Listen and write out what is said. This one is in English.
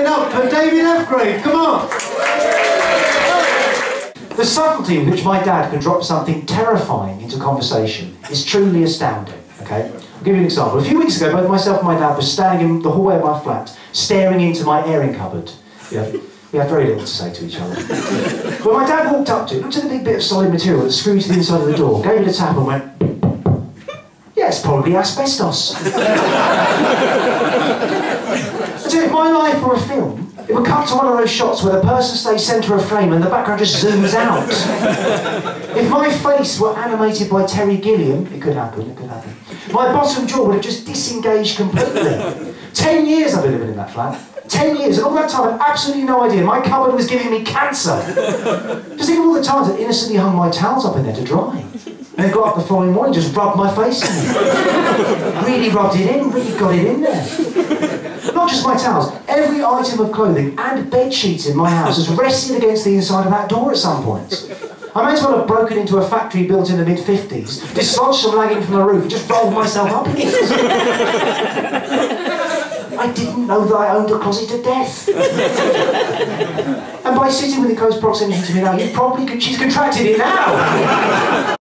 up for David Ephgrave. Come on. The subtlety in which my dad can drop something terrifying into conversation is truly astounding. Okay? I'll give you an example. A few weeks ago, both myself and my dad were standing in the hallway of my flat, staring into my airing cupboard. Yeah. We had very little to say to each other. but my dad walked up to it, looked at the big bit of solid material that screwed to the inside of the door, gave it a tap and went, yeah, it's probably asbestos. so if my life were a film, it would cut to one of those shots where the person stays centre of frame and the background just zooms out. if my face were animated by Terry Gilliam, it could happen, it could happen. My bottom jaw would have just disengaged completely. Ten years I've been living in that flat. Ten years, and all that time I had absolutely no idea. My cupboard was giving me cancer. Just think of all the times I innocently hung my towels up in there to dry. And then got up the following morning, and just rubbed my face in it. really rubbed it in, really got it in there. My towels, every item of clothing and bed sheets in my house has rested against the inside of that door at some point. I may as well have broken into a factory built in the mid 50s, dislodged some lagging from the roof, and just rolled myself up in it. I didn't know that I owned a closet to death. and by sitting within close proximity to me now, you probably could, she's contracted it now.